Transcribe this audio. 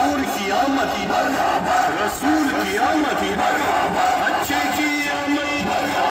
हजूर की आमद ही